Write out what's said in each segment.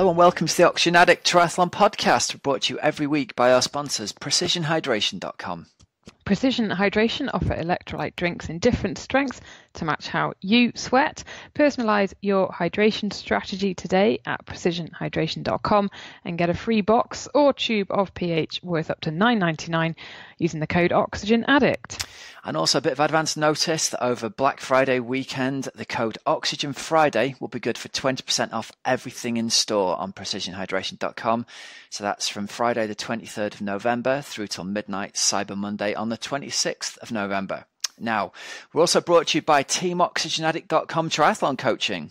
Hello and welcome to the Oxygen Addict Triathlon Podcast, brought to you every week by our sponsors, PrecisionHydration.com. Precision Hydration offer electrolyte drinks in different strengths to match how you sweat. Personalize your hydration strategy today at precisionhydration.com and get a free box or tube of pH worth up to $9.99 using the code Oxygen Addict. And also a bit of advance notice that over Black Friday weekend, the code Oxygen Friday will be good for 20% off everything in store on precisionhydration.com. So that's from Friday the 23rd of November through till midnight Cyber Monday on the 26th of November. Now, we're also brought to you by TeamOxygenAddict.com Triathlon Coaching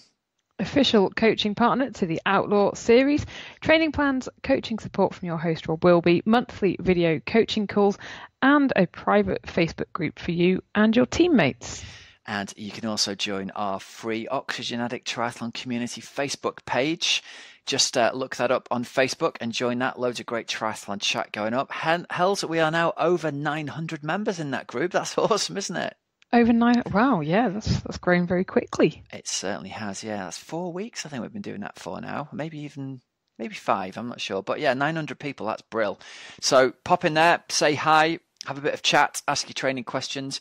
official coaching partner to the Outlaw series. Training plans, coaching support from your host Rob Wilby, monthly video coaching calls, and a private Facebook group for you and your teammates. And you can also join our free Oxygen Addict Triathlon Community Facebook page. Just uh, look that up on Facebook and join that. Loads of great triathlon chat going up. Hells, we are now over 900 members in that group. That's awesome, isn't it? Over nine. Wow, yeah, that's that's grown very quickly. It certainly has. Yeah, that's four weeks. I think we've been doing that for now. Maybe even maybe five. I'm not sure, but yeah, 900 people. That's brill. So pop in there, say hi, have a bit of chat, ask your training questions.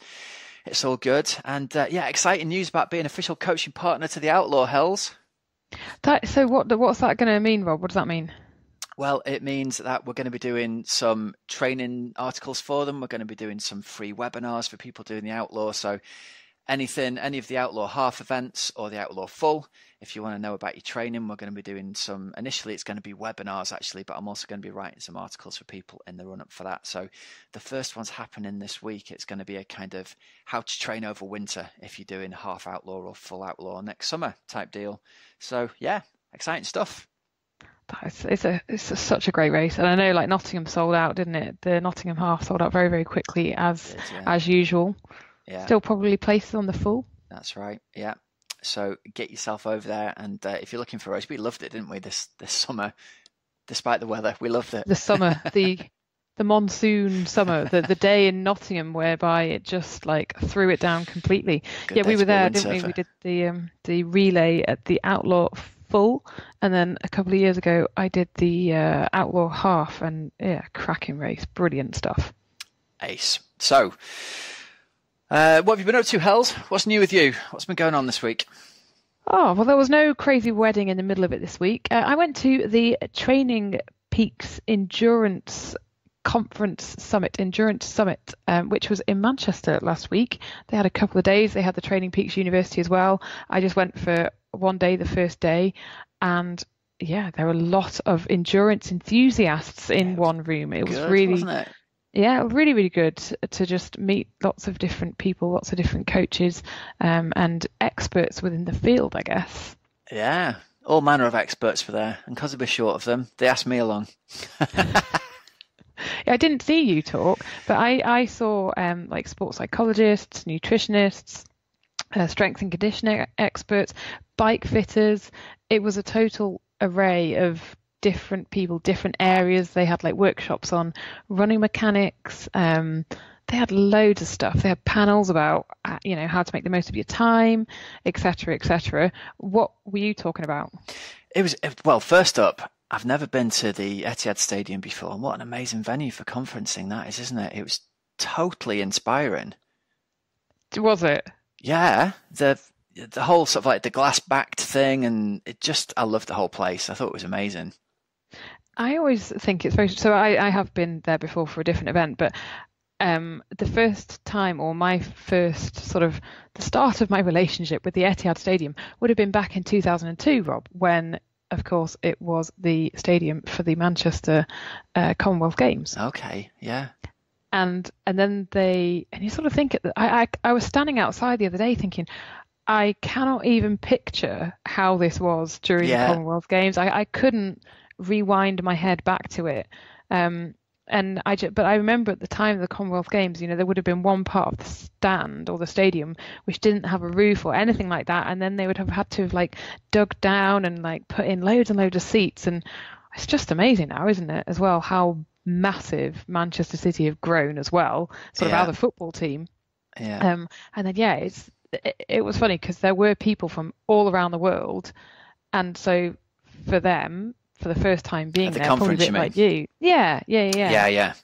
It's all good, and uh, yeah, exciting news about being official coaching partner to the Outlaw Hells. That so what what's that going to mean, Rob? What does that mean? Well, it means that we're going to be doing some training articles for them. We're going to be doing some free webinars for people doing the Outlaw. So, anything, any of the Outlaw half events or the Outlaw full, if you want to know about your training, we're going to be doing some. Initially, it's going to be webinars actually, but I'm also going to be writing some articles for people in the run up for that. So, the first one's happening this week. It's going to be a kind of how to train over winter if you're doing half Outlaw or full Outlaw next summer type deal. So, yeah, exciting stuff it's, it's a it's a, such a great race, and I know like Nottingham sold out, didn't it? The Nottingham half sold out very very quickly as yeah. as usual. Yeah. Still probably places on the full. That's right. Yeah. So get yourself over there, and uh, if you're looking for a race, we loved it, didn't we? This this summer, despite the weather, we loved it. The summer, the the monsoon summer, the the day in Nottingham whereby it just like threw it down completely. Good yeah, we were there, didn't we? We did the um, the relay at the Outlaw full, and then a couple of years ago I did the uh, Outlaw half, and yeah, cracking race, brilliant stuff. Ace. So, uh, what have you been up to, Hells? What's new with you? What's been going on this week? Oh well, there was no crazy wedding in the middle of it this week. Uh, I went to the Training Peaks Endurance conference summit, endurance summit, um, which was in Manchester last week. They had a couple of days. They had the Training Peaks University as well. I just went for one day, the first day, and yeah, there were a lot of endurance enthusiasts in one room. It was good, really, it? yeah, really, really good to just meet lots of different people, lots of different coaches, um, and experts within the field, I guess. Yeah, all manner of experts were there, and because I was short of them, they asked me along. I didn't see you talk, but I, I saw um, like sports psychologists, nutritionists, uh, strength and conditioning experts, bike fitters. It was a total array of different people, different areas. They had like workshops on running mechanics. Um, they had loads of stuff. They had panels about uh, you know how to make the most of your time, etc., etc. What were you talking about? It was well. First up, I've never been to the Etihad Stadium before, and what an amazing venue for conferencing that is, isn't it? It was totally inspiring. Was it? Yeah, the the whole sort of like the glass backed thing, and it just I loved the whole place. I thought it was amazing. I always think it's very so. I, I have been there before for a different event, but um, the first time or my first sort of the start of my relationship with the Etihad Stadium would have been back in 2002, Rob, when of course it was the stadium for the Manchester uh, Commonwealth Games. Okay, yeah and and then they and you sort of think I, I I was standing outside the other day thinking I cannot even picture how this was during yeah. the Commonwealth Games. I, I couldn't rewind my head back to it. Um, and I just, but I remember at the time of the Commonwealth Games, you know, there would have been one part of the stand or the stadium which didn't have a roof or anything like that, and then they would have had to have like dug down and like put in loads and loads of seats, and it's just amazing now, isn't it? As well, how massive Manchester City have grown as well, sort yeah. of as a football team. Yeah. Um, and then yeah, it's it, it was funny because there were people from all around the world, and so for them for the first time being the there, probably a bit like you. Yeah, yeah, yeah. Yeah, yeah.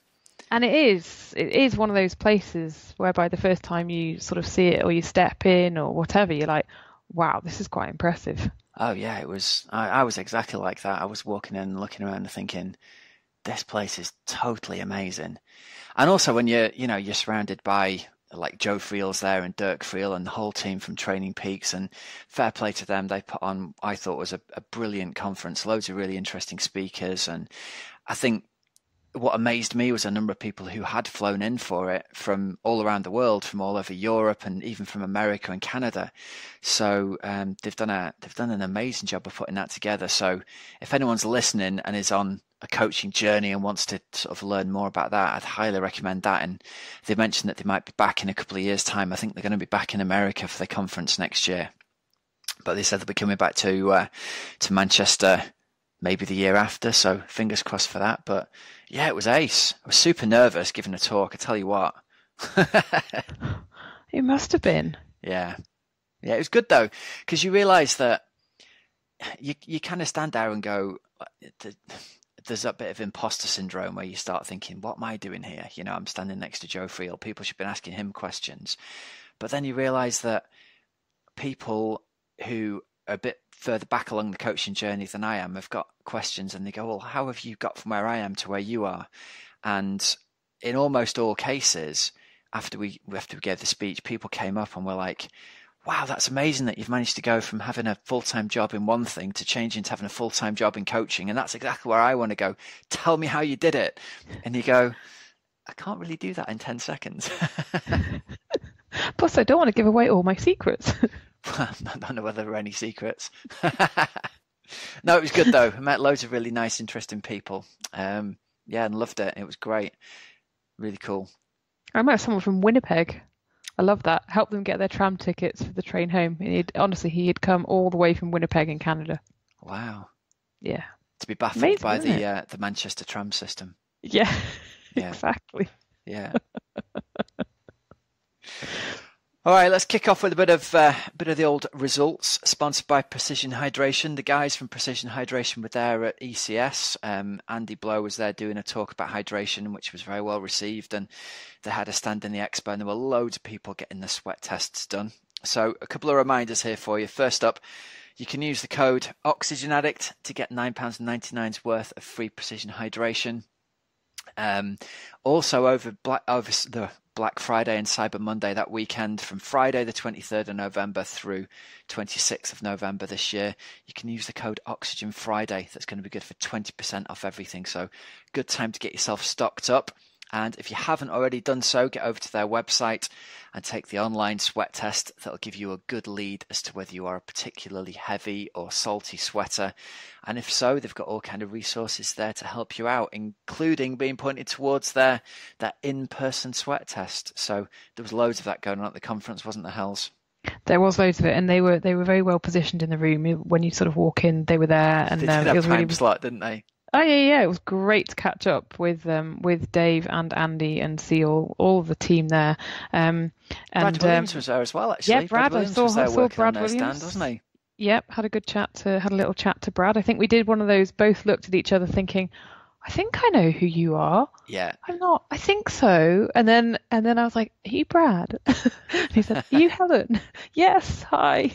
And it is it is one of those places whereby the first time you sort of see it or you step in or whatever, you're like, wow, this is quite impressive. Oh yeah, it was. I, I was exactly like that. I was walking in, looking around, and thinking, this place is totally amazing. And also when you're, you know, you're surrounded by like Joe Friel's there and Dirk Friel and the whole team from Training Peaks and fair play to them. They put on, I thought was a, a brilliant conference, loads of really interesting speakers. And I think what amazed me was a number of people who had flown in for it from all around the world, from all over Europe and even from America and Canada. So um, they've done a they've done an amazing job of putting that together. So if anyone's listening and is on a coaching journey and wants to sort of learn more about that, I'd highly recommend that. And they mentioned that they might be back in a couple of years' time. I think they're going to be back in America for the conference next year. But they said they'll be coming back to uh, to Manchester maybe the year after. So fingers crossed for that. But yeah, it was ace. I was super nervous giving a talk. I tell you what. it must have been. Yeah, yeah, it was good though because you realise that you you kind of stand there and go. There's that bit of imposter syndrome where you start thinking, "What am I doing here?" You know, I'm standing next to Joe Friel. People should be asking him questions, but then you realise that people who are a bit further back along the coaching journey than I am have got questions and they go, Well, how have you got from where I am to where you are? And in almost all cases, after we after we gave the speech, people came up and were like, Wow, that's amazing that you've managed to go from having a full time job in one thing to changing to having a full time job in coaching. And that's exactly where I want to go. Tell me how you did it. And you go, I can't really do that in 10 seconds. Plus, I don't want to give away all my secrets. I don't know whether there were any secrets. no, it was good though. I met loads of really nice, interesting people. Um, yeah, and loved it. It was great. Really cool. I met someone from Winnipeg. I love that. Help them get their tram tickets for the train home. And he'd, honestly, he had come all the way from Winnipeg in Canada. Wow. Yeah. To be baffled Amazing, by the uh, the Manchester tram system. Yeah. yeah. exactly. Yeah. All right, let's kick off with a bit of uh, bit of the old results. Sponsored by Precision Hydration. The guys from Precision Hydration were there at ECS. Um, Andy Blow was there doing a talk about hydration, which was very well received. And they had a stand in the expo, and there were loads of people getting the sweat tests done. So, a couple of reminders here for you. First up, you can use the code Oxygen Addict to get £9.99's worth of free Precision Hydration. Um, also, over Black, over the Black Friday and Cyber Monday that weekend from Friday the 23rd of November through 26th of November this year. You can use the code Oxygen Friday. That's going to be good for 20% off everything. So good time to get yourself stocked up. And if you haven't already done so, get over to their website and take the online sweat test. That'll give you a good lead as to whether you are a particularly heavy or salty sweater. And if so, they've got all kind of resources there to help you out, including being pointed towards their that in-person sweat test. So there was loads of that going on at the conference, wasn't there, Hells? There was loads of it, and they were they were very well positioned in the room. When you sort of walk in, they were there, and they um, it was really slot, didn't they? Oh yeah, yeah. It was great to catch up with um, with Dave and Andy and see all, all the team there. Um, and, Brad Williams um, was there as well. Actually, yeah, Brad. Brad I saw, I saw Brad Williams. Stand, wasn't he? Yep, had a good chat. To, had a little chat to Brad. I think we did one of those. Both looked at each other, thinking, I think I know who you are. Yeah. I'm not. I think so. And then and then I was like, Are you Brad? he said, Are you Helen? yes. Hi.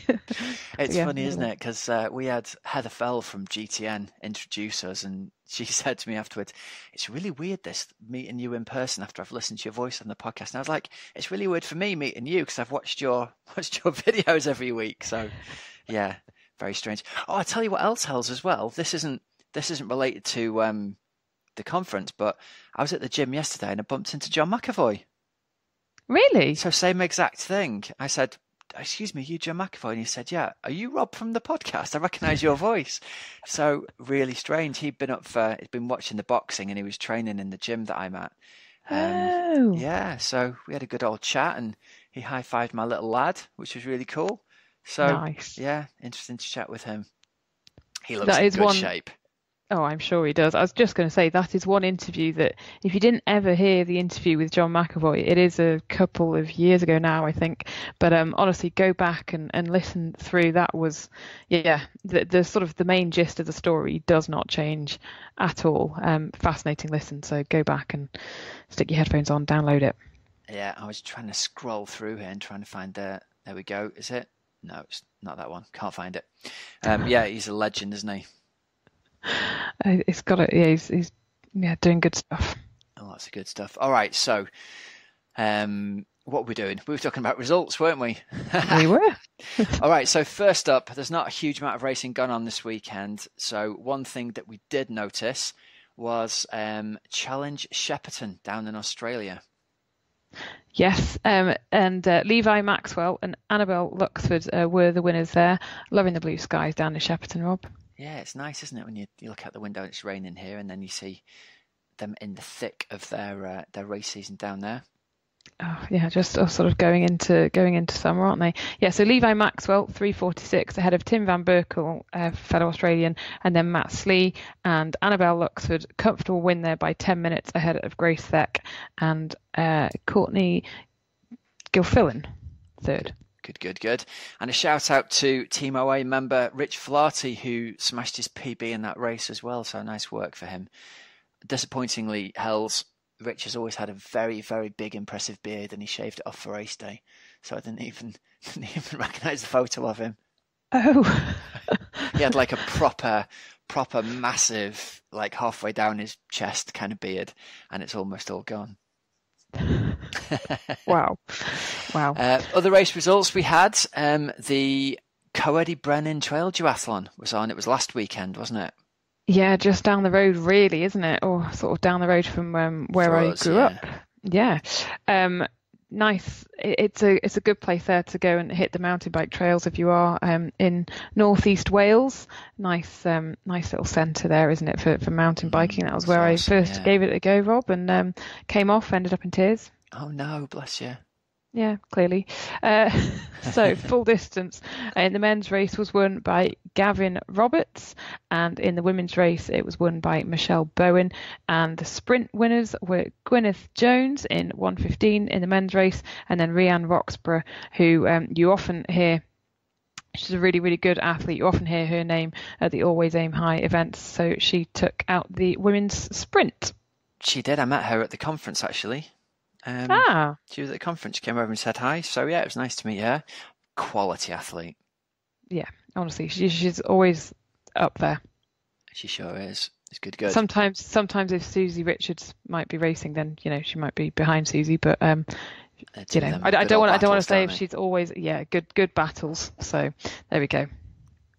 it's yeah, funny, isn't it? Because uh, we had Heather Fell from GTN introduce us, and she said to me afterwards, "It's really weird this meeting you in person after I've listened to your voice on the podcast." And I was like, "It's really weird for me meeting you because I've watched your watched your videos every week." So, yeah, very strange. Oh, I tell you what else, Hells as well. This isn't this isn't related to um, the conference, but I was at the gym yesterday and I bumped into John McAvoy. Really? So same exact thing. I said, "Excuse me, you John McAvoy?" And he said, "Yeah." Are you Rob from the podcast? I recognise your voice. So really strange. He'd been up for, he'd been watching the boxing, and he was training in the gym that I'm at. Um, oh. Yeah. So we had a good old chat, and he high fived my little lad, which was really cool. So nice. yeah, interesting to chat with him. He looks that in good one, shape. Oh, I'm sure he does. I was just going to say that is one interview that if you didn't ever hear the interview with John McAvoy, it is a couple of years ago now, I think. But um, honestly, go back and, and listen through. That was, yeah, the, the sort of the main gist of the story does not change at all. Um, fascinating listen. So go back and stick your headphones on, download it. Yeah, I was trying to scroll through here and trying to find the. There we go. Is it? No, it's not that one. Can't find it. Um, yeah, he's a legend, isn't he? He's got it. Yeah, he's, he's yeah doing good stuff. Oh, lots of good stuff. All right, so um, what we're we doing? We were talking about results, weren't we? we were. All right. So first up, there's not a huge amount of racing going on this weekend. So one thing that we did notice was um, Challenge Shepparton down in Australia. Yes, um, and uh, Levi Maxwell and Annabelle Luxford uh, were the winners there. Loving the blue skies down in Shepparton, Rob. Yeah, it's nice, isn't it, when you, you look out the window and it's raining here, and then you see them in the thick of their uh, their race season down there. Oh, yeah, just uh, sort of going into going into summer, aren't they? Yeah. So Levi Maxwell, three forty six, ahead of Tim Van Berkel, uh, fellow Australian, and then Matt Slee and Annabelle Luxford, comfortable win there by ten minutes ahead of Grace Thek and uh, Courtney Gilfillan, third. Good, good, good. And a shout out to Team OA member Rich Flaherty, who smashed his PB in that race as well. So nice work for him. Disappointingly, Hells, Rich has always had a very, very big, impressive beard, and he shaved it off for race day. So I didn't even didn't even recognise the photo of him. Oh, he had like a proper, proper, massive, like halfway down his chest kind of beard, and it's almost all gone. wow. Wow. Uh, other race results we had um, the Coed y Brenin Trail Duathlon was on. It was last weekend, wasn't it? Yeah, just down the road, really, isn't it? Or sort of down the road from um, where I grew yeah. up. Yeah. Um, nice. It's a it's a good place there to go and hit the mountain bike trails if you are um, in northeast Wales. Nice um, nice little centre there, isn't it, for, for mountain mm, biking? That was where I first yeah. gave it a go, Rob, and um, came off, ended up in tears. Oh no, bless you. Yeah, clearly. Uh, so full distance in the men's race was won by Gavin Roberts, and in the women's race it was won by Michelle Bowen. And the sprint winners were Gwyneth Jones in 1:15 in the men's race, and then Rianne Roxburgh, who um, you often hear. She's a really, really good athlete. You often hear her name at the Always Aim High events. So she took out the women's sprint. She did. I met her at the conference actually. Um, ah. She was at the conference, she came over and said hi. So, yeah, it was nice to meet her. Quality athlete. Yeah, honestly, she, she's always up there. She sure is. It's good, good. Sometimes, sometimes if Susie Richards might be racing, then you know she might be behind Susie. But um, you know, I, I, don't want. I don't want to say if she's always. Yeah, good, good battles. So there we go.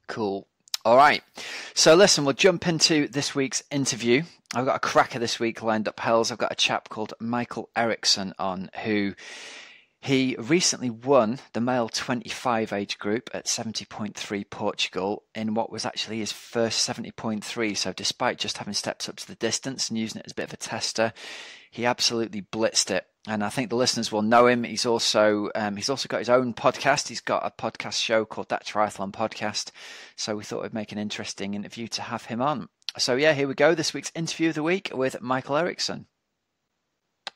Cool. All right. So listen, we'll jump into this week's interview. I've got a cracker this week lined up, Hells. I've got a chap called Mikael Eriksson on who he recently won the male 25 age group at 70.3 Portugal in what was actually his first 70.3. So, despite just having stepped up to the distance and using it as a bit of a tester, he absolutely blitzed it and I think the listeners will know him. He's also um, he's also got his own podcast. He's got a podcast show called That Triathlon Podcast. So we thought we'd make an interesting interview to have him on. So yeah, here we go. This week's interview of the week with Mikael Eriksson.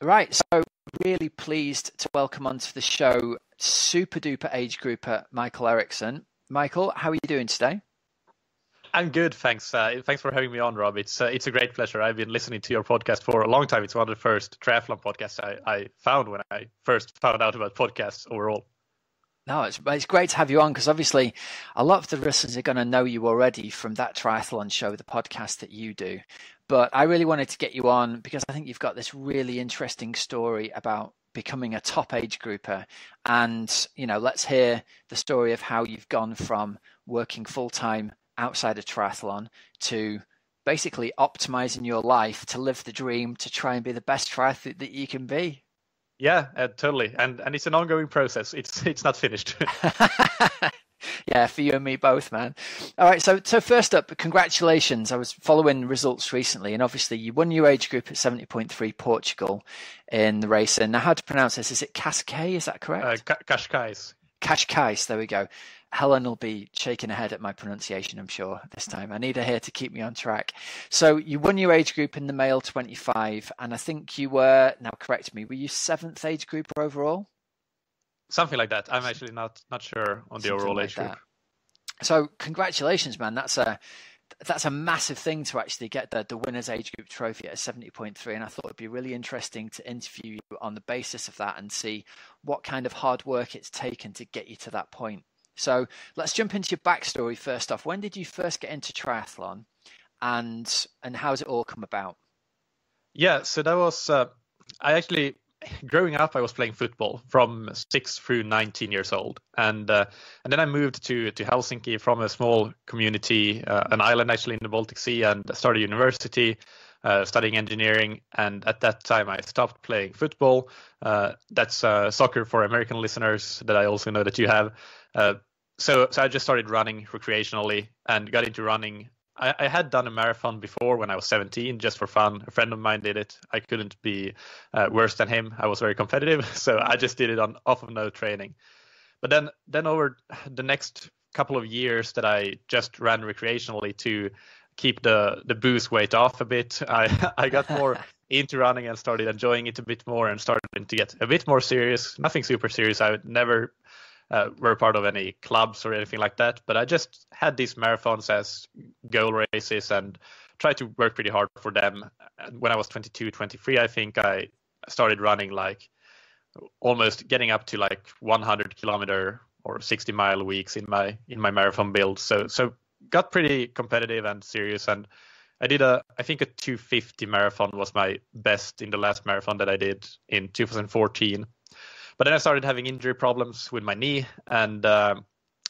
Right, so really pleased to welcome onto the show super duper age grouper Mikael Eriksson. Mikael, how are you doing today? I'm good, thanks. Uh, thanks for having me on, Rob. It's uh, it's a great pleasure. I've been listening to your podcast for a long time. It's one of the first triathlon podcasts I, I found when I first found out about podcasts overall. No, it's it's great to have you on because obviously a lot of the listeners are going to know you already from that triathlon show, the podcast that you do. But I really wanted to get you on because I think you've got this really interesting story about becoming a top age grouper, and you know, let's hear the story of how you've gone from working full time outside of triathlon to basically optimizing your life to live the dream to try and be the best triathlete that you can be. Yeah, uh, totally. And and it's an ongoing process. It's it's not finished. yeah, for you and me both, man. All right, so so first up, congratulations. I was following results recently, and obviously you won your age group at seventy point three Portugal in the race. And now, how to pronounce this? Is it Cascais? Is that correct? Uh, Cascais. Cascais. There we go Helen will be shaking her head at my pronunciation, I'm sure, this time. I need her here to keep me on track. So you won your age group in the male 25, and I think you were, now correct me, were you seventh age group overall? Something like that. I'm actually not not sure on the Something overall like age that. group. So congratulations, man. That's a that's a massive thing to actually get the, the winner's age group trophy at 70.3 and i thought it'd be really interesting to interview you on the basis of that and see what kind of hard work it's taken to get you to that point so let's jump into your backstory first off when did you first get into triathlon and and how's it all come about yeah so that was uh, i actually growing up, I was playing football from six through 19 years old, and uh, and then I moved to to Helsinki from a small community, uh, an island actually in the Baltic Sea, and started university. Uh, studying engineering, and at that time I stopped playing football. Uh, that's uh, soccer for American listeners that I also know that you have. So, so I just started running recreationally and got into running I, I, had done a marathon before when I was 17, just for fun. A friend of mine did it. I couldn't be uh, worse than him. I was very competitive, so I just did it on off of no training. But then, then over the next couple of years that I just ran recreationally to keep the the booze weight off a bit, I I got more into running and started enjoying it a bit more and started to get a bit more serious. Nothing super serious. I would never uh, were part of any clubs or anything like that. But I just had these marathons as goal races and tried to work pretty hard for them. And when I was 22, 23, I think I started running like almost getting up to like 100 kilometer or 60 mile weeks in my in my marathon build. So so got pretty competitive and serious and I did a I think a 250 marathon was my best in the last marathon that I did in 2014 but then I started having injury problems with my knee, and uh,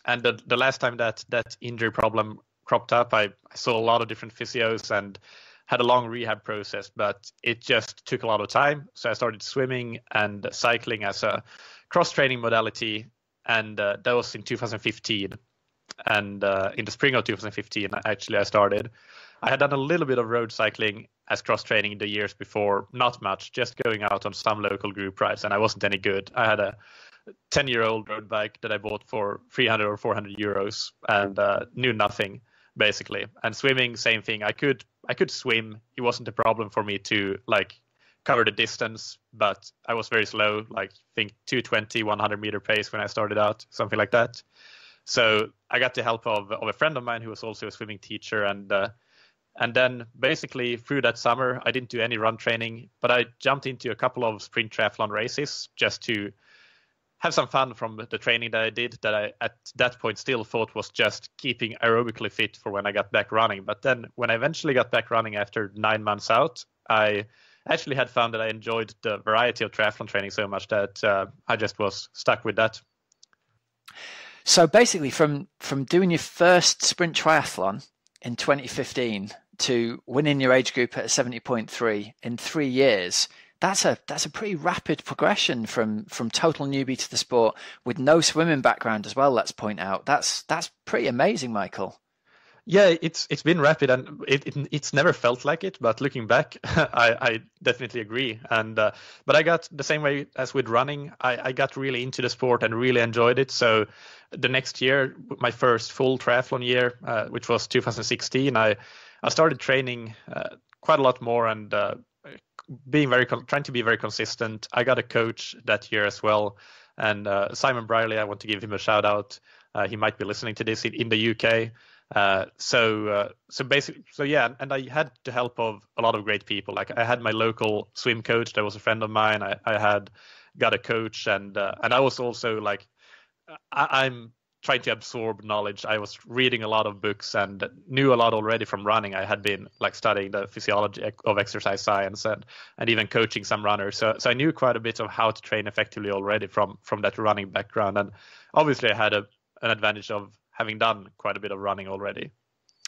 and the, the last time that that injury problem cropped up, I, I saw a lot of different physios and had a long rehab process, but it just took a lot of time. So I started swimming and cycling as a cross training modality, and uh, that was in 2015. And uh, in the spring of 2015, actually, I started. I had done a little bit of road cycling as cross training in the years before, not much, just going out on some local group rides, and I wasn't any good. I had a 10 year old road bike that I bought for 300 or 400 euros and uh, knew nothing basically. And swimming, same thing. I could I could swim. It wasn't a problem for me to like cover the distance, but I was very slow, like think 220, 100 meter pace when I started out, something like that. So I got the help of, of a friend of mine who was also a swimming teacher, and uh, and then basically through that summer, I didn't do any run training, but I jumped into a couple of sprint triathlon races just to have some fun from the training that I did that I at that point still thought was just keeping aerobically fit for when I got back running. But then when I eventually got back running after nine months out, I actually had found that I enjoyed the variety of triathlon training so much that uh, I just was stuck with that. So basically, from from doing your first sprint triathlon in 2015 to winning your age group at 70.3 in three years, that's a that's a pretty rapid progression from from total newbie to the sport with no swimming background as well. Let's point out that's that's pretty amazing, Mikael. Yeah, it's it's been rapid and it, it it's never felt like it. But looking back, I, I definitely agree. And uh, but I got the same way as with running. I, I got really into the sport and really enjoyed it. So the next year, my first full triathlon year, uh, which was 2016, I I started training uh, quite a lot more and uh, being very trying to be very consistent. I got a coach that year as well, and uh, Simon Brierley. I want to give him a shout out. Uh, he might be listening to this in, the UK. Uh, so uh, so basically so yeah and i had the help of a lot of great people like i had my local swim coach that was a friend of mine i, I had got a coach and uh, and i was also like I, i'm trying to absorb knowledge. I was reading a lot of books and knew a lot already from running. I had been like studying the physiology of exercise science and, and even coaching some runners. So, so I knew quite a bit of how to train effectively already from from that running background. And obviously, I had a, an advantage of having done quite a bit of running already.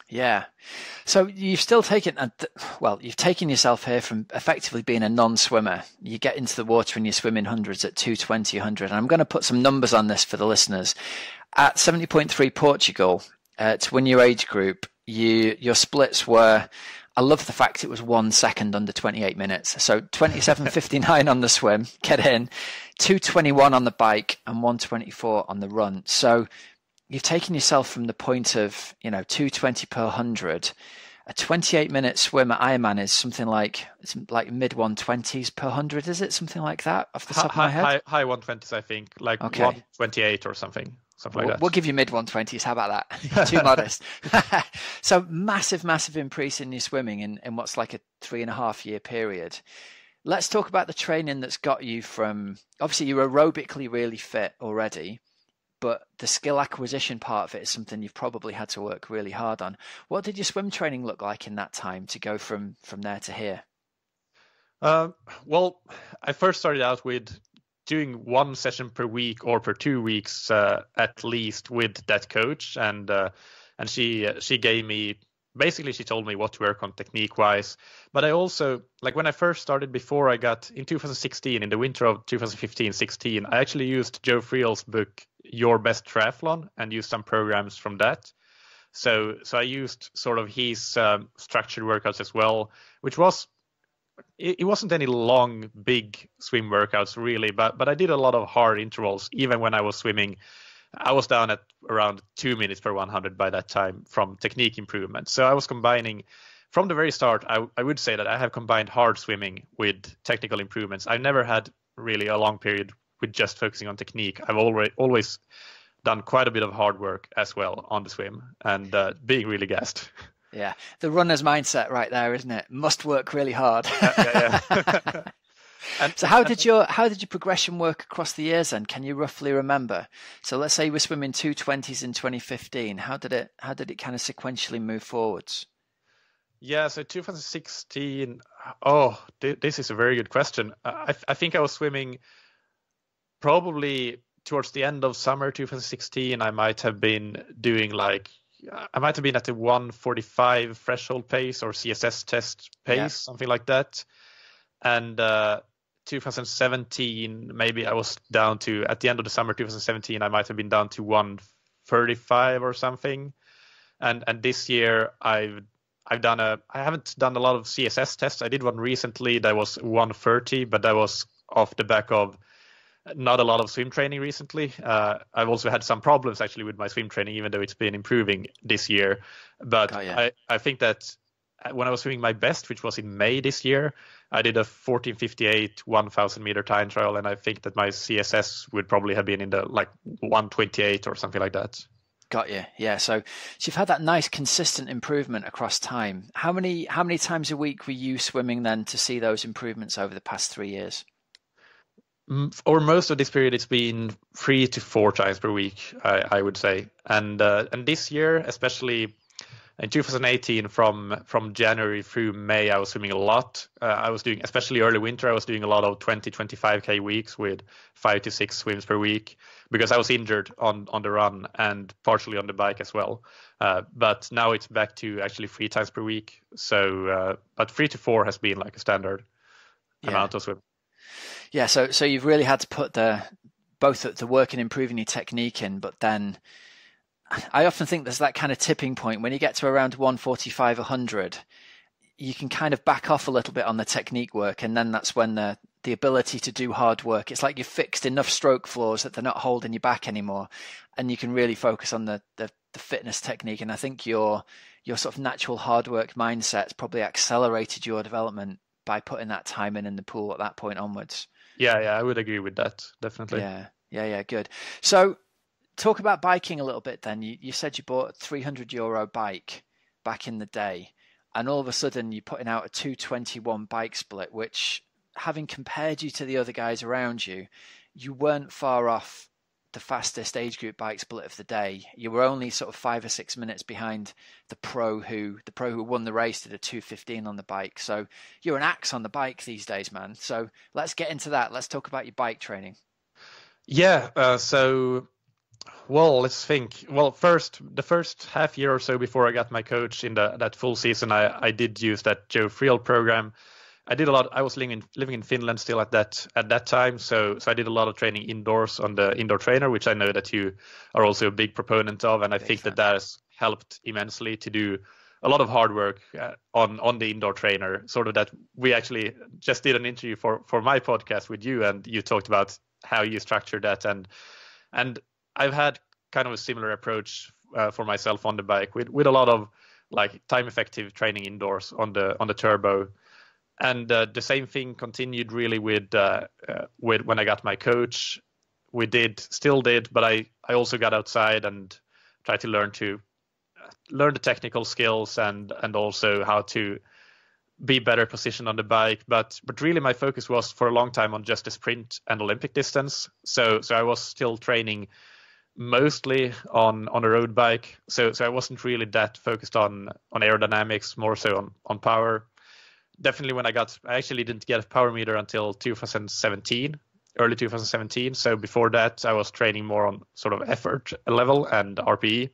Yeah. So you've still taken, well, you've taken yourself here from effectively being a non-swimmer. You get into the water and you swim in hundreds at 220, 100. And I'm going to put some numbers on this for the listeners. At 70.3 Portugal, uh, to win your age group, you your splits were. I love the fact it was one second under 28 minutes. So 27.59 on the swim, get in, 221 on the bike, and 124 on the run. So you've taken yourself from the point of you know 220 per 100 a 28 minute swim at Ironman is something like it's like mid 120s per 100 is it? Something like that off the top high, of my head? high, high 120s i think. Like okay. 128 or something something we'll, like that. we'll give you mid 120s how about that? Too modest. So massive massive increase in your swimming in, in what's like a three and a half year period. Let's talk about the training that's got you from obviously you're aerobically really fit already but the skill acquisition part of it is something you've probably had to work really hard on. What did your swim training look like in that time to go from from there to here? Uh, well, I first started out with doing one session per week or per two weeks uh, at least with that coach, and uh, and she she gave me basically she told me what to work on technique wise but i also like when i first started before i got in 2016 in the winter of 2015-16 i actually used joe friel's book your best triathlon and used some programs from that. So so i used sort of his um, structured workouts as well which was it, it wasn't any long big swim workouts really but but i did a lot of hard intervals even when i was swimming I was down at around two minutes per 100 by that time from technique improvement. So I was combining from the very start. I, I would say that I have combined hard swimming with technical improvements. I've never had really a long period with just focusing on technique. I've already always done quite a bit of hard work as well on the swim and uh, being really gassed. Yeah, the runner's mindset right there, isn't it? Must work really hard. yeah, yeah. And, so how did your how did your progression work across the years then? Can you roughly remember? So let's say you were swimming two twenties in 2015. How did it how did it kind of sequentially move forwards? Yeah, so 2016. Oh, this is a very good question. I, I think I was swimming probably towards the end of summer 2016. I might have been doing like I might have been at the 145 threshold pace or CSS test pace, yeah. something like that. And uh, 2017, maybe I was down to at the end of the summer 2017, I might have been down to 135 or something. And and this year I've I've done a I haven't done a lot of CSS tests. I did one recently that was 130, but that was off the back of not a lot of swim training recently. Uh, I've also had some problems actually with my swim training, even though it's been improving this year. But oh, yeah. I, I think that when I was swimming my best, which was in May this year, I did a 1458 1000 meter time trial, and I think that my CSS would probably have been in the like 128 or something like that. Got you. Yeah. So, so you've had that nice consistent improvement across time. How many how many times a week were you swimming then to see those improvements over the past three years? Or most of this period, it's been three to four times per week, I, I would say. And uh, and this year, especially in 2018 from from january through may i was swimming a lot. Uh, i was doing especially early winter i was doing a lot of 20 25k weeks with five to six swims per week because i was injured on on the run and partially on the bike as well. Uh, but now it's back to actually three times per week. So uh, but three to four has been like a standard yeah. amount of swim. Yeah so so you've really had to put the both the work in improving your technique in but then I often think there's that kind of tipping point when you get to around 145, 100, you can kind of back off a little bit on the technique work, and then that's when the the ability to do hard work. It's like you've fixed enough stroke flaws that they're not holding you back anymore, and you can really focus on the the, the fitness technique. And I think your your sort of natural hard work mindset's probably accelerated your development by putting that time in in the pool at that point onwards. Yeah, yeah, I would agree with that. Definitely. Yeah, yeah, yeah, good. So talk about biking a little bit then. You, you said you bought a 300 euro bike back in the day, and all of a sudden you're putting out a 221 bike split, which, having compared you to the other guys around you, you weren't far off the fastest age group bike split of the day. You were only sort of five or six minutes behind the pro who the pro who won the race did a 215 on the bike. So you're an axe on the bike these days, man. So let's get into that. Let's talk about your bike training. Yeah. Uh, so well, let's think. Well, first, the first half year or so before I got my coach in the, that full season, I, I did use that Joe Friel program. I did a lot. I was living in living in Finland still at that at that time, so so I did a lot of training indoors on the indoor trainer, which I know that you are also a big proponent of, and I think that that has helped immensely to do a lot of hard work uh, on on the indoor trainer. Sort of that we actually just did an interview for for my podcast with you, and you talked about how you structure that and and I've had kind of a similar approach uh, for myself on the bike with with a lot of like time effective training indoors on the on the turbo and uh, the same thing continued really with uh, uh, with when I got my coach. We did still did, but I I also got outside and tried to learn to uh, learn the technical skills and and also how to be better positioned on the bike. But but really my focus was for a long time on just the sprint and Olympic distance. So so I was still training mostly on on a road bike. So so I wasn't really that focused on on aerodynamics, more so on on power definitely when I got, I actually didn't get a power meter until 2017, early 2017. So before that, I was training more on sort of effort level and RPE.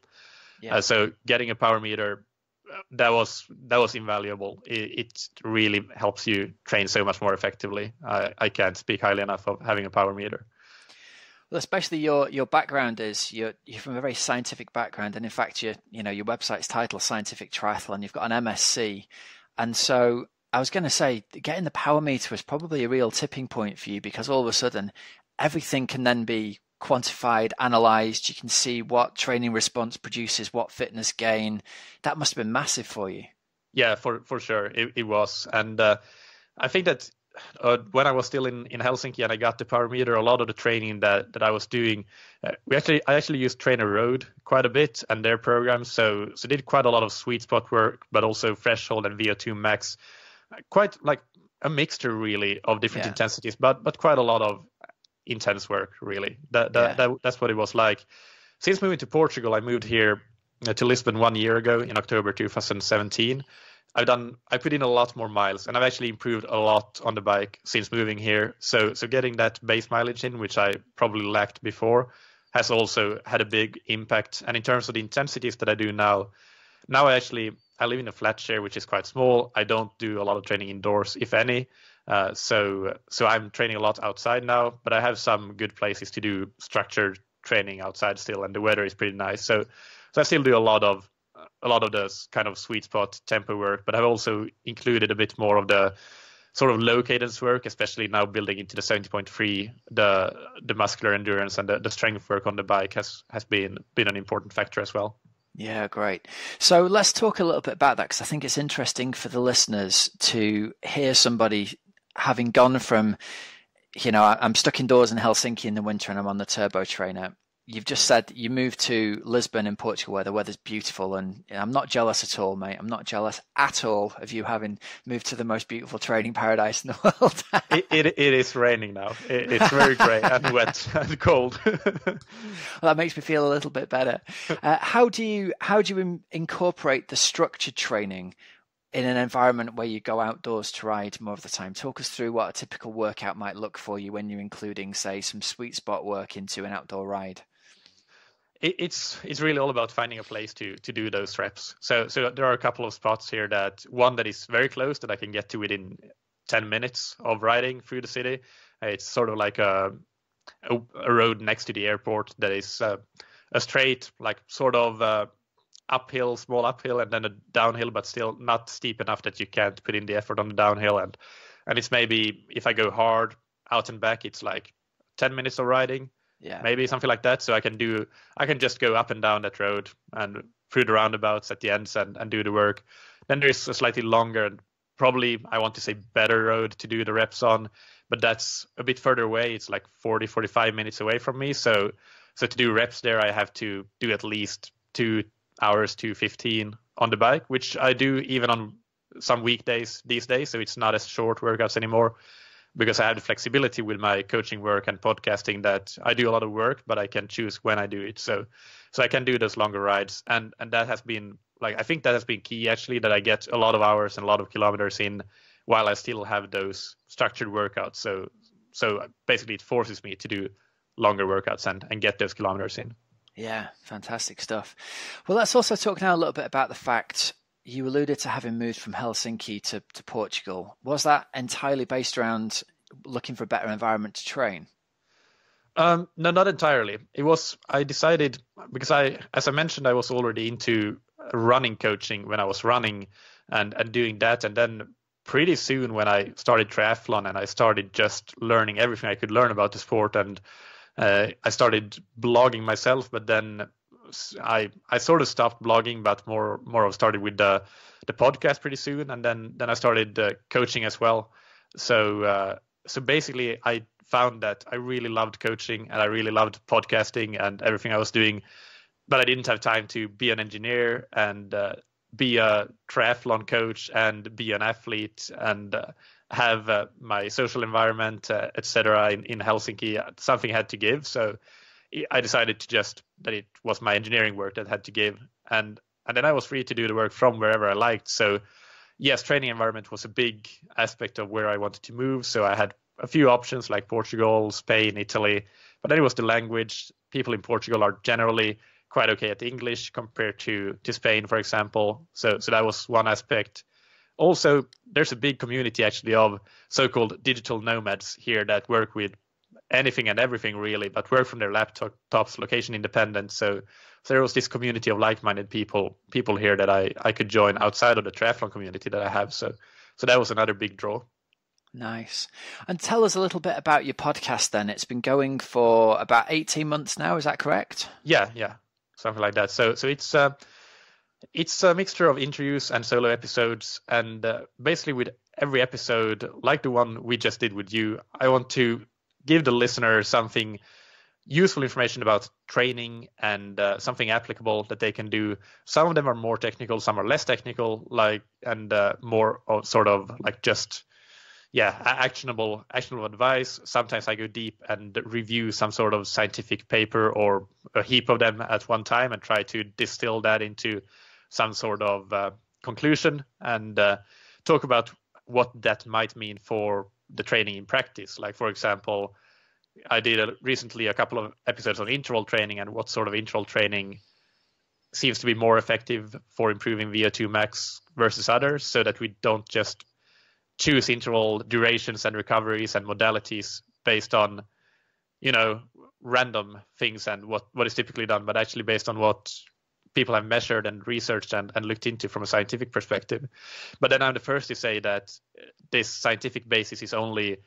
Yeah. Uh, so getting a power meter, uh, that was that was invaluable. It, it really helps you train so much more effectively. I, I can't speak highly enough of having a power meter. Well, especially your your background is you're you're from a very scientific background, and in fact, your you know your website's title Scientific Triathlon. And you've got an MSc, and so I was going to say getting the power meter was probably a real tipping point for you because all of a sudden everything can then be quantified, analyzed. You can see what training response produces, what fitness gain. That must have been massive for you. Yeah, for for sure it, it was, and uh, I think that uh, when I was still in, in Helsinki and I got the power meter, a lot of the training that, that I was doing, uh, we actually I actually used TrainerRoad quite a bit and their programs. So so did quite a lot of sweet spot work, but also threshold and VO2 max quite like a mixture really of different yeah. intensities, but but quite a lot of intense work really. That that, yeah. that that's what it was like. Since moving to Portugal, I moved here uh, to Lisbon one year ago in October 2017. I've done I put in a lot more miles and I've actually improved a lot on the bike since moving here. So so getting that base mileage in, which I probably lacked before, has also had a big impact. And in terms of the intensities that I do now, now I actually I live in a flat share which is quite small. I don't do a lot of training indoors, if any. Uh, so so I'm training a lot outside now, but I have some good places to do structured training outside still, and the weather is pretty nice. So so I still do a lot of a lot of the kind of sweet spot tempo work, but I've also included a bit more of the sort of low cadence work, especially now building into the 70.3, the the muscular endurance and the, the strength work on the bike has has been been an important factor as well. Yeah, great. So let's talk a little bit about that because I think it's interesting for the listeners to hear somebody having gone from, you know, I'm stuck indoors in Helsinki in the winter and I'm on the turbo trainer you've just said you moved to Lisbon in Portugal where the weather's beautiful, and I'm not jealous at all, mate. I'm not jealous at all of you having moved to the most beautiful training paradise in the world. it, it, it is raining now. It, it's very grey and wet and cold. well, that makes me feel a little bit better. Uh, how do you how do you in, incorporate the structured training? In an environment where you go outdoors to ride more of the time, talk us through what a typical workout might look for you when you're including, say, some sweet spot work into an outdoor ride it, it's it's really all about finding a place to to do those reps. So so there are a couple of spots here that one that is very close that I can get to within 10 minutes of riding through the city. It's sort of like a a, a road next to the airport that is uh, a straight like sort of uh, uphill, small uphill, and then a downhill, but still not steep enough that you can't put in the effort on the downhill. And and it's maybe if I go hard out and back, it's like 10 minutes of riding yeah. Maybe something like that so i can do i can just go up and down that road and through the roundabouts at the ends and, and do the work. Then there's a slightly longer and probably i want to say better road to do the reps on but that's a bit further away. It's like 40 45 minutes away from me so so to do reps there i have to do at least two hours to 15 on the bike which i do even on some weekdays these days so it's not as short workouts anymore because I have the flexibility with my coaching work and podcasting that I do a lot of work, but I can choose when I do it. So, so I can do those longer rides, and and that has been like I think that has been key actually that I get a lot of hours and a lot of kilometers in while I still have those structured workouts. So, so basically it forces me to do longer workouts and and get those kilometers in. Yeah, fantastic stuff. Well, let's also talk now a little bit about the fact you alluded to having moved from Helsinki to, to Portugal. Was that entirely based around looking for a better environment to train? Um, no, not entirely. It was I decided because I, as I mentioned, I was already into running coaching when I was running and and doing that, and then pretty soon when I started triathlon and I started just learning everything I could learn about the sport and uh, I started blogging myself, but then I I sort of stopped blogging, but more more of started with the the podcast pretty soon, and then then I started uh, coaching as well. So uh, so basically, I found that I really loved coaching and I really loved podcasting and everything I was doing, but I didn't have time to be an engineer and uh, be a triathlon coach and be an athlete and uh, have uh, my social environment, uh, etc. In, in Helsinki. Something had to give, so I decided to just that it was my engineering work that had to give, and and then I was free to do the work from wherever I liked. So yes, training environment was a big aspect of where I wanted to move. So I had a few options like Portugal, Spain, Italy, but then it was the language. People in Portugal are generally quite okay at English compared to to Spain, for example. So so that was one aspect. Also, there's a big community actually of so-called digital nomads here that work with anything and everything really, but work from their laptops, location independent. So, so there was this community of like-minded people people here that I I could join outside of the triathlon community that I have. So so that was another big draw. Nice. And tell us a little bit about your podcast then. It's been going for about 18 months now, is that correct? Yeah, yeah. Something like that. So so it's uh, it's a mixture of interviews and solo episodes and uh, basically with every episode like the one we just did with you, I want to give the listener something useful information about training and uh, something applicable that they can do. Some of them are more technical, some are less technical, like and uh, more of sort of like just yeah actionable actionable advice sometimes i go deep and review some sort of scientific paper or a heap of them at one time and try to distill that into some sort of uh, conclusion and uh, talk about what that might mean for the training in practice. Like for example i did a, recently a couple of episodes on interval training and what sort of interval training seems to be more effective for improving vo2 max versus others so that we don't just choose interval durations and recoveries and modalities based on you know random things and what what is typically done but actually based on what people have measured and researched and, and looked into from a scientific perspective. But then i'm the first to say that uh, this scientific basis is only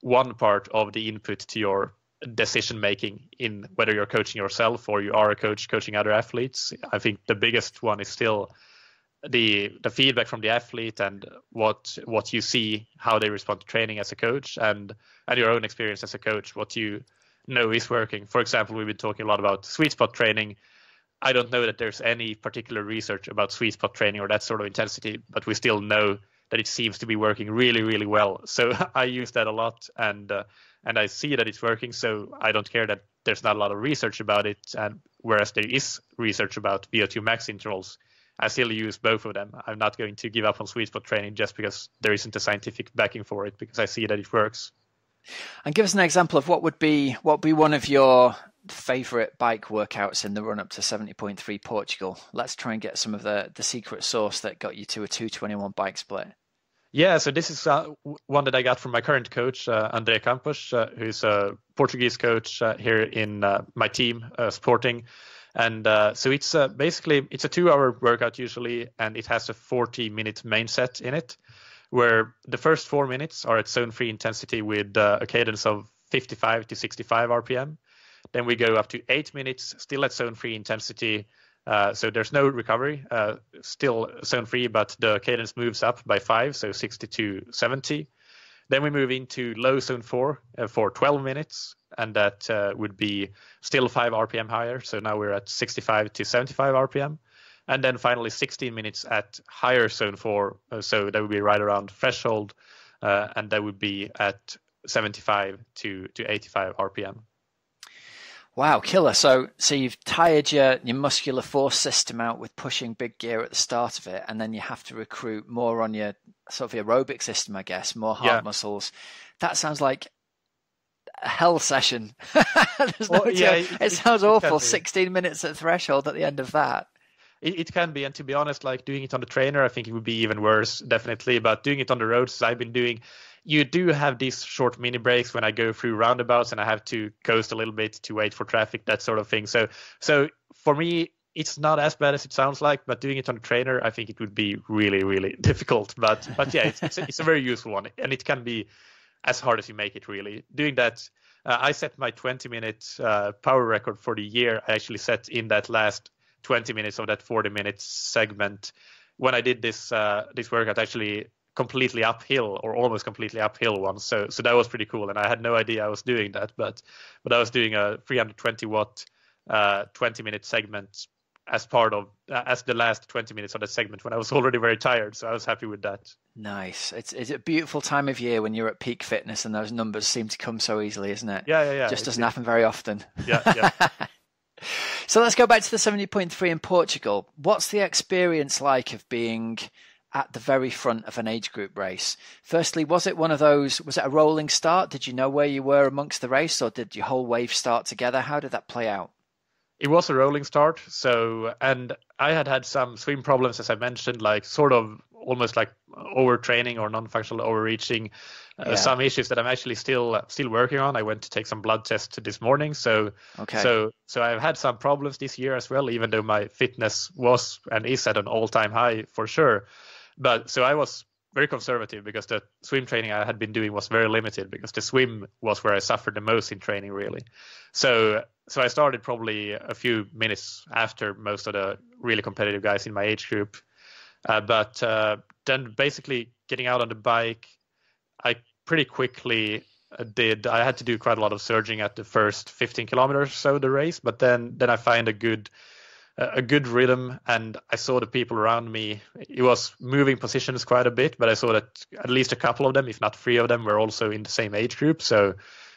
one part of the input to your decision making in whether you're coaching yourself or you are a coach coaching other athletes. I think the biggest one is still the the feedback from the athlete and what what you see how they respond to training as a coach and and your own experience as a coach what you know is working. For example we've been talking a lot about sweet spot training i don't know that there's any particular research about sweet spot training or that sort of intensity but we still know that it seems to be working really really well so i use that a lot and uh, and i see that it's working so i don't care that there's not a lot of research about it and whereas there is research about vo2 max intervals I still use both of them. I'm not going to give up on sweet spot training just because there isn't a scientific backing for it because I see that it works. And give us an example of what would be what would be one of your favorite bike workouts in the run up to 70.3 Portugal. Let's try and get some of the the secret sauce that got you to a 221 bike split. Yeah, so this is uh, one that I got from my current coach, uh, André Campos, uh, who's a Portuguese coach uh, here in uh, my team, uh, Sporting and so it's basically it's a two-hour workout usually, and it has a 40-minute main set in it, where the first four minutes are at zone-free intensity with a cadence of 55 to 65 RPM. Then we go up to eight minutes, still at zone-free intensity. Uh, so there's no recovery, uh, still zone-free, but the cadence moves up by five, so 60 to 70. Then we move into low zone four uh, for 12 minutes, and that uh, would be still 5 RPM higher. So now we're at 65 to 75 RPM. And then finally 16 minutes at higher zone 4. Uh, so that would be right around threshold, uh, and that would be at 75 to, to 85 RPM. Wow, killer. So so you've tired your, your muscular force system out with pushing big gear at the start of it, and then you have to recruit more on your sort of aerobic system, I guess, more heart yeah. muscles. That sounds like a hell session. well, no yeah, it, it, sounds it, awful. 16 minutes at threshold at the end of that. It, it, can be, and to be honest, like doing it on the trainer, I think it would be even worse, definitely. But doing it on the roads, I've been doing, you do have these short mini breaks when I go through roundabouts and I have to coast a little bit to wait for traffic, that sort of thing. So, so for me, it's not as bad as it sounds like, but doing it on a trainer, I think it would be really, really difficult. But, but yeah, it's, it's, a, it's a very useful one, and it can be as hard as you make it. Really, doing that. Uh, I set my 20 minute uh, power record for the year. I actually set in that last 20 minutes of that 40 minute segment. When I did this uh, this workout, actually completely uphill or almost completely uphill once. So so that was pretty cool, and I had no idea I was doing that, but but I was doing a 320 watt uh, 20 minute segment as part of uh, as the last 20 minutes of the segment when I was already very tired. So I was happy with that. Nice. It's it's a beautiful time of year when you're at peak fitness and those numbers seem to come so easily, isn't it? Yeah, yeah, yeah. Just doesn't happen very often. Yeah, yeah. so let's go back to the 70.3 in Portugal. What's the experience like of being at the very front of an age group race? Firstly, was it one of those, was it a rolling start? Did you know where you were amongst the race or did your whole wave start together? How did that play out? it was a rolling start. So, and I had had some swim problems, as I mentioned, like sort of almost like overtraining or non-functional overreaching. Uh, yeah. Some issues that I'm actually still still working on. I went to take some blood tests this morning, so okay. so so I've had some problems this year as well. Even though my fitness was and is at an all-time high for sure, but so I was very conservative because the swim training I had been doing was very limited because the swim was where I suffered the most in training really. So so I started probably a few minutes after most of the really competitive guys in my age group. Uh, but uh, then basically getting out on the bike, I pretty quickly uh, did. I had to do quite a lot of surging at the first 15 kilometers or so of the race, but then then I find a good a good rhythm and I saw the people around me. It was moving positions quite a bit, but I saw that at least a couple of them, if not three of them, were also in the same age group. So,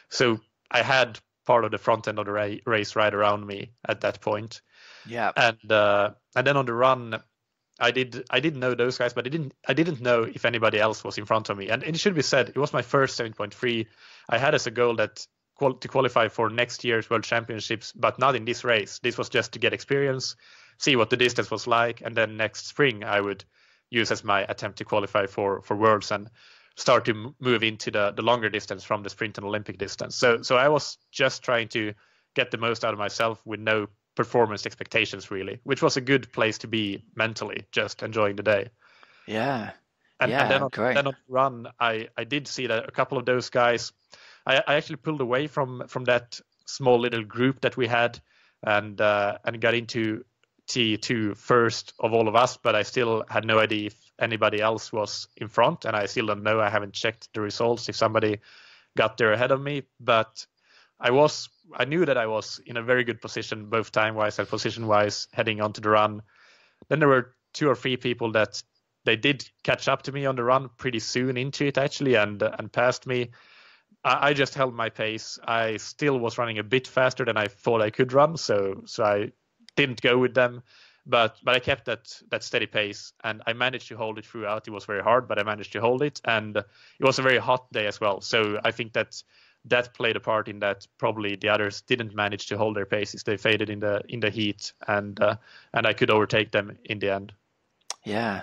so I had part of the front end of the ra- race right around me at that point. Yeah. And uh, and then on the run, I did I didn't know those guys, but I didn't I didn't know if anybody else was in front of me. And, and it should be said, it was my first 7.3. I had as a goal that to qualify for next year's World Championships, but not in this race. This was just to get experience, see what the distance was like, and then next spring I would use as my attempt to qualify for for Worlds and start to move into the the longer distance from the sprint and Olympic distance. So so I was just trying to get the most out of myself with no performance expectations really, which was a good place to be mentally, just enjoying the day. Yeah. And, yeah, and then, on, great. then on the run, I, I did see that a couple of those guys I, I actually pulled away from from that small little group that we had and uh, and got into T2 first of all of us, but I still had no idea if anybody else was in front, and I still don't know. I haven't checked the results if somebody got there ahead of me, but I was I knew that I was in a very good position both time wise and position wise heading onto the run. Then there were two or three people that they did catch up to me on the run pretty soon into it actually and and passed me I, just held my pace. I still was running a bit faster than I thought I could run, so so I didn't go with them. But but I kept that that steady pace, and I managed to hold it throughout. It was very hard, but I managed to hold it, and it was a very hot day as well. So I think that that played a part in that. Probably the others didn't manage to hold their paces; they faded in the in the heat, and uh, and I could overtake them in the end. Yeah.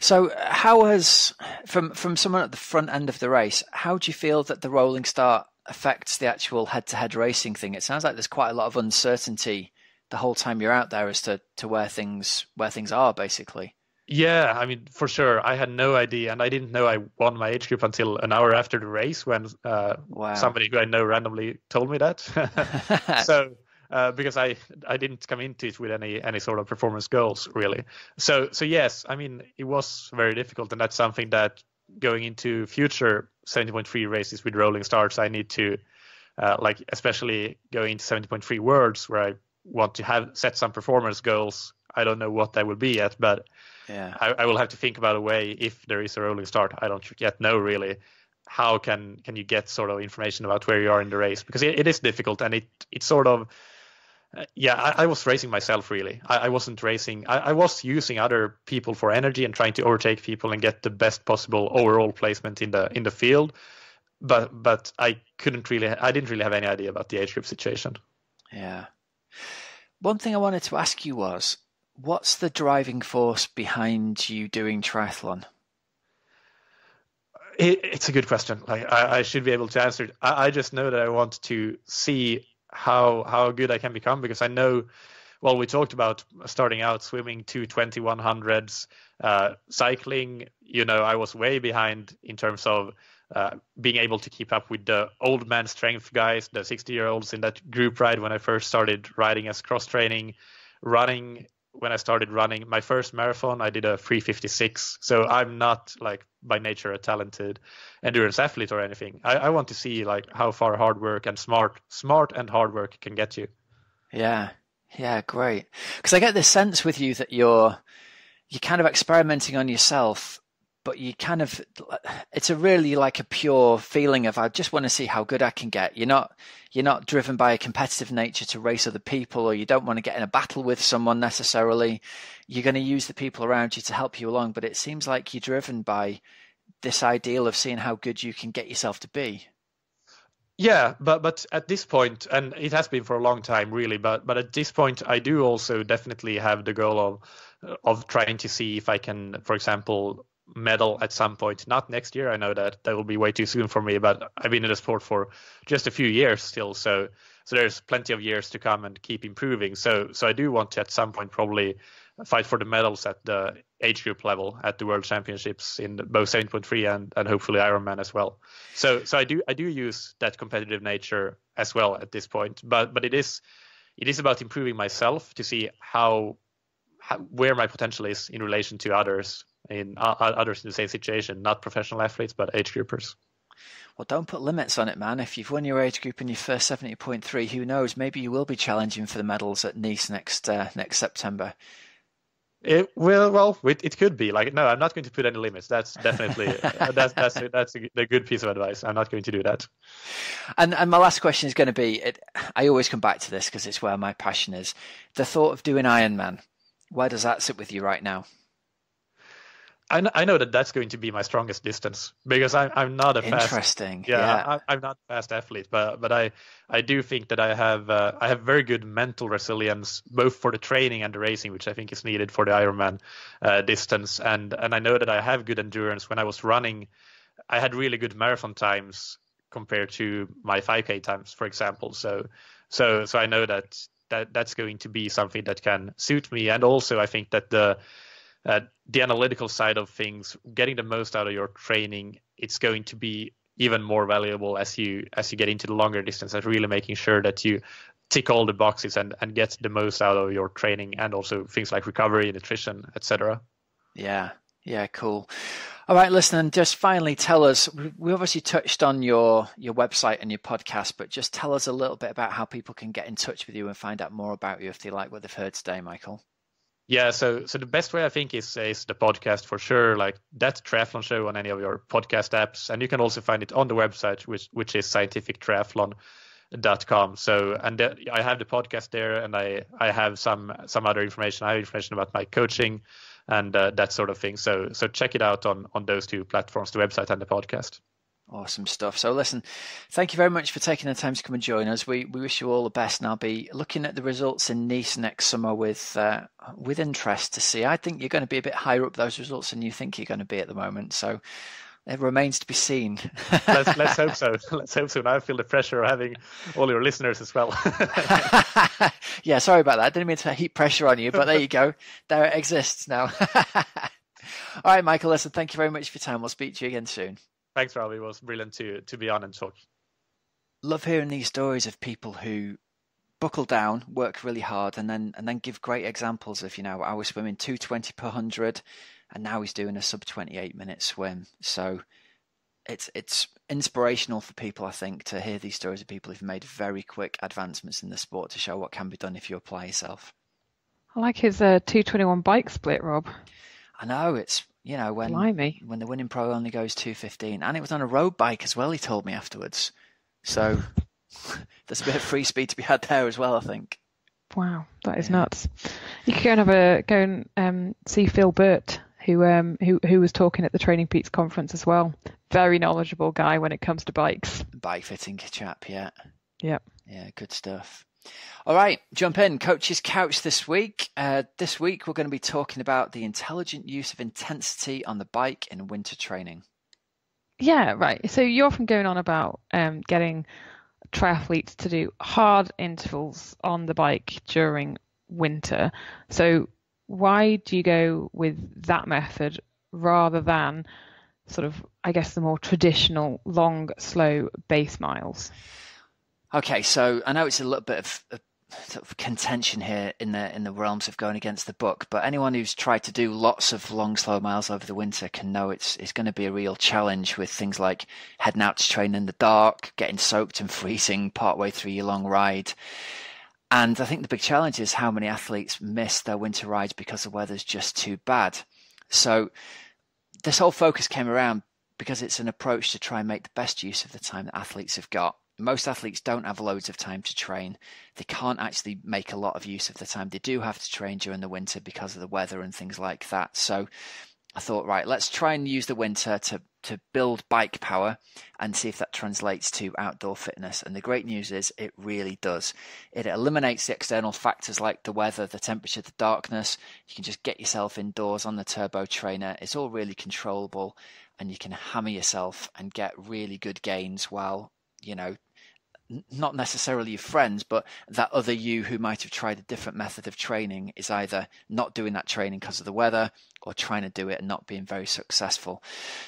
So, how has from from someone at the front end of the race, how do you feel that the rolling start affects the actual head-to-head racing thing? It sounds like there's quite a lot of uncertainty the whole time you're out there as to, to where things where things are, basically. Yeah, I mean, for sure. I had no idea, and I didn't know I won my age group until an hour after the race when uh, wow. somebody who I know randomly told me that. so uh, because I I didn't come into it with any any sort of performance goals really. So so yes, I mean it was very difficult, and that's something that going into future 70.3 races with rolling starts, I need to uh, like especially going into 70.3 worlds where I want to have set some performance goals. I don't know what they will be yet, but yeah. I, I will have to think about a way if there is a rolling start. I don't yet know really how can can you get sort of information about where you are in the race because it, it is difficult and it it sort of yeah, I, I, was racing myself really. I, I wasn't racing. I, I, was using other people for energy and trying to overtake people and get the best possible overall placement in the in the field. But but I couldn't really. I didn't really have any idea about the age group situation. Yeah. One thing I wanted to ask you was, what's the driving force behind you doing triathlon? It, it's a good question. Like I, I, should be able to answer it. I, I just know that I want to see how how good I can become because I know well we talked about starting out swimming 220 100s uh, cycling you know I was way behind in terms of uh, being able to keep up with the old man strength guys, the 60 year olds in that group ride when I first started riding as cross training, running when I started running my first marathon, I did a 356. So I'm not like by nature a talented endurance athlete or anything. I, I want to see like how far hard work and smart, smart and hard work can get you. Yeah, yeah, great. Because I get this sense with you that you're you're kind of experimenting on yourself but you kind of it's a really like a pure feeling of I just want to see how good I can get. You're not you're not driven by a competitive nature to race other people or you don't want to get in a battle with someone necessarily. You're going to use the people around you to help you along, but it seems like you're driven by this ideal of seeing how good you can get yourself to be. Yeah, but but at this point, and it has been for a long time, really. But but at this point, I do also definitely have the goal of of trying to see if I can, for example, medal at some point. Not next year. I know that that will be way too soon for me, but I've been in the sport for just a few years still. So so there's plenty of years to come and keep improving. So so I do want to at some point probably fight for the medals at the age group level at the world championships in both 7.3 and, and hopefully Ironman as well. So so I do I do use that competitive nature as well at this point. But but it is it is about improving myself to see how, how where my potential is in relation to others in uh, others in the same situation, not professional athletes, but age groupers. Well, don't put limits on it, man. If you've won your age group in your first 70.3, who knows? Maybe you will be challenging for the medals at Nice next uh, next September. It will, well, it could be like no. I'm not going to put any limits. That's definitely that's that's that's a, a, good piece of advice. I'm not going to do that. And and my last question is going to be: it, I always come back to this because it's where my passion is. The thought of doing Ironman. Where does that sit with you right now? I know, I know that that's going to be my strongest distance because I'm I'm not a fast interesting. Yeah, yeah. I, am not a fast athlete but but I I do think that I have uh, I have very good mental resilience both for the training and the racing which I think is needed for the Ironman uh, distance. And and I know that I have good endurance. When I was running I had really good marathon times compared to my 5k times for example. So so so I know that that that's going to be something that can suit me. And also I think that the uh, the analytical side of things, getting the most out of your training, it's going to be even more valuable as you as you get into the longer distance and really making sure that you tick all the boxes and, and get the most out of your training and also things like recovery, nutrition, etc. Yeah, yeah, cool. All right, listen, and just finally tell us. We obviously touched on your your website and your podcast, but just tell us a little bit about how people can get in touch with you and find out more about you if they like what they've heard today, Mikael. Yeah, so so the best way I think is is the podcast for sure. Like that triathlon show on any of your podcast apps, and you can also find it on the website, which which is scientifictriathlon.com. So and the, I have the podcast there, and I I have some some other information. I have information about my coaching and uh, that sort of thing. So so check it out on on those two platforms, the website and the podcast. Awesome stuff. So, listen, thank you very much for taking the time to come and join us. We we wish you all the best, and I'll be looking at the results in Nice next summer with uh, with interest to see. I think you're going to be a bit higher up those results than you think you're going to be at the moment. So, it remains to be seen. let's, let's hope so. Let's hope so. Now I feel the pressure of having all your listeners as well. yeah, sorry about that. I didn't mean to heap pressure on you, but there you go. There it exists now. all right, Mikael. Listen, thank you very much for your time. We'll speak to you again soon. Thanks, Robbie. It was brilliant to to be on and talk. Love hearing these stories of people who buckle down, work really hard, and then and then give great examples of you know I was swimming two twenty per hundred, and now he's doing a sub twenty eight minute swim. So it's it's inspirational for people, I think, to hear these stories of people who've made very quick advancements in the sport to show what can be done if you apply yourself. I like his uh, 221 bike split, Rob. I know it's you know, when Blimey. when the winning pro only goes two fifteen, and it was on a road bike as well. He told me afterwards, so there's a bit of free speed to be had there as well. I think. Wow, that is yeah. nuts. You could go and have a go and um, see Phil Burt, who um who who was talking at the Training Peaks conference as well. Very knowledgeable guy when it comes to bikes. Bike fitting chap, yeah. Yep. Yeah, good stuff. All right, jump in. Coach's Couch this week. Uh, this week, we're going to be talking about the intelligent use of intensity on the bike in winter training. Yeah, right. So you're often going on about um, getting triathletes to do hard intervals on the bike during winter. So why do you go with that method rather than sort of, I guess, the more traditional long, slow base miles. Okay, so I know it's a little bit of, sort of contention here in the in the realms of going against the book. But anyone who's tried to do lots of long, slow miles over the winter can know it's it's going to be a real challenge with things like heading out to train in the dark, getting soaked and freezing partway through your long ride. And I think the big challenge is how many athletes miss their winter rides because the weather's just too bad. So this whole focus came around because it's an approach to try and make the best use of the time that athletes have got most athletes don't have loads of time to train. They can't actually make a lot of use of the time. They do have to train during the winter because of the weather and things like that. So I thought, right, let's try and use the winter to to build bike power and see if that translates to outdoor fitness. And the great news is it really does. It eliminates the external factors like the weather, the temperature, the darkness. You can just get yourself indoors on the turbo trainer. It's all really controllable and you can hammer yourself and get really good gains while you know, not necessarily your friends, but that other you who might have tried a different method of training is either not doing that training because of the weather or trying to do it and not being very successful.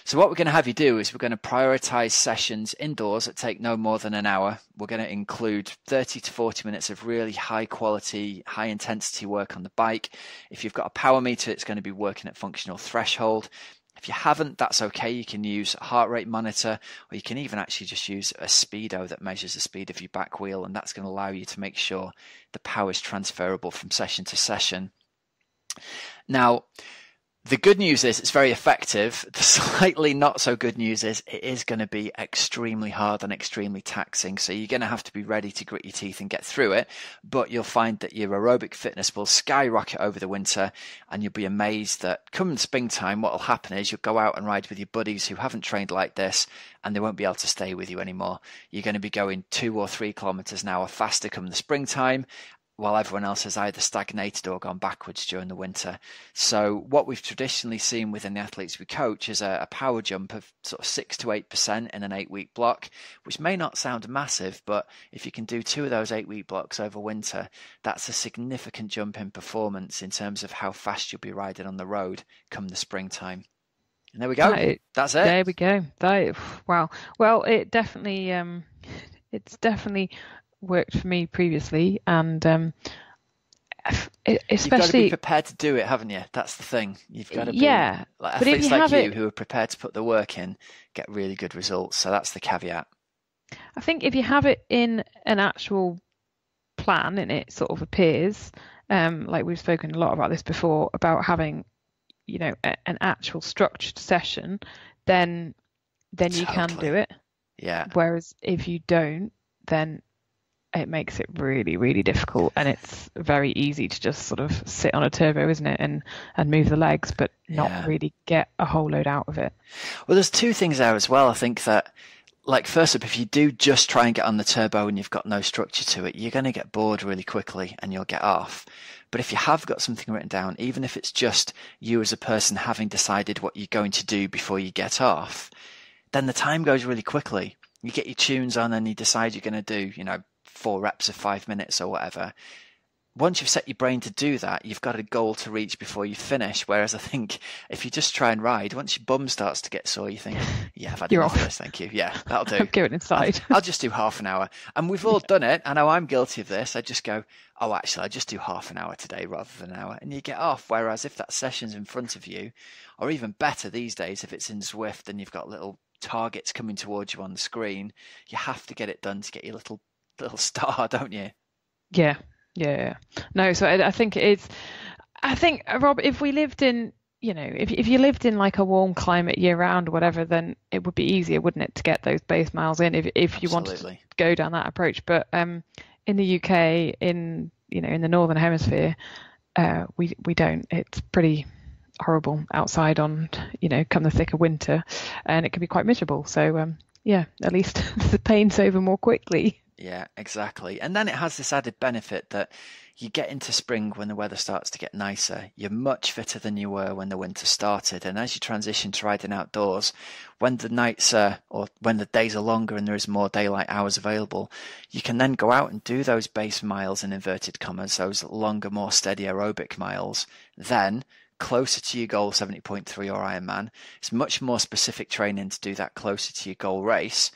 So, what we're going to have you do is we're going to prioritize sessions indoors that take no more than an hour. We're going to include 30 to 40 minutes of really high quality, high intensity work on the bike. If you've got a power meter, it's going to be working at functional threshold. If you haven't, that's okay. You can use a heart rate monitor, or you can even actually just use a speedo that measures the speed of your back wheel, and that's going to allow you to make sure the power is transferable from session to session. Now, the good news is it's very effective. The slightly not so good news is it is going to be extremely hard and extremely taxing. So you're going to have to be ready to grit your teeth and get through it. But you'll find that your aerobic fitness will skyrocket over the winter and you'll be amazed that come springtime, what will happen is you'll go out and ride with your buddies who haven't trained like this and they won't be able to stay with you anymore. You're going to be going two or three kilometers an hour faster come the springtime while everyone else has either stagnated or gone backwards during the winter. So what we've traditionally seen within the athletes we coach is a, a power jump of sort of six to eight percent in an eight week block, which may not sound massive, but if you can do two of those eight week blocks over winter, that's a significant jump in performance in terms of how fast you'll be riding on the road come the springtime. And there we go. That, That's it. There we go. That, wow. Well, it definitely um, it's definitely worked for me previously, and um, especially you've got to be prepared to do it, haven't you? That's the thing. You've got to be yeah. Like athletes like you it, who are prepared to put the work in get really good results. So that's the caveat. I think if you have it in an actual plan and it sort of appears, um, like we've spoken a lot about this before, about having, you know, a, an actual structured session, then then totally. you can do it. Yeah. Whereas if you don't, then it makes it really, really difficult. And it's very easy to just sort of sit on a turbo, isn't it, and and move the legs, but not yeah. really get a whole load out of it. Well, there's two things there as well. I think that. Like first up, if you do just try and get on the turbo and you've got no structure to it, you're going to get bored really quickly and you'll get off. But if you have got something written down, even if it's just you as a person having decided what you're going to do before you get off, then the time goes really quickly. You get your tunes on and you decide you're going to do, you know, four reps of five minutes or whatever. Once you've set your brain to do that, you've got a goal to reach before you finish. Whereas I think if you just try and ride, once your bum starts to get sore, you think, "Yeah, I've had You're enough off. of this. Thank you. Yeah, that'll do." I'm going inside. I'll, I'll, just do half an hour, and we've all done it. I know I'm guilty of this. I just go, "Oh, actually, I just do half an hour today rather than an hour," and you get off. Whereas if that session's in front of you, or even better these days, if it's in Zwift and you've got little targets coming towards you on the screen, you have to get it done to get your little little star, don't you? Yeah, yeah. No, so I, I think it's. I think Rob, if we lived in you know, if if you lived in like a warm climate year round or whatever, then it would be easier, wouldn't it, to get those base miles in if if you Absolutely. wanted to go down that approach. But um, in the UK, in you know, in the northern hemisphere, uh, we we don't. It's pretty horrible outside on you know come the thick of winter, and it can be quite miserable. So um, yeah, at least the pain's over more quickly. Yeah, exactly. And then it has this added benefit that you get into spring when the weather starts to get nicer. You're much fitter than you were when the winter started. And as you transition to riding outdoors, when the nights are, or when the days are longer and there is more daylight hours available, you can then go out and do those base miles in inverted commas, those longer, more steady aerobic miles. Then closer to your goal 70.3 or Ironman. It's much more specific training to do that closer to your goal race.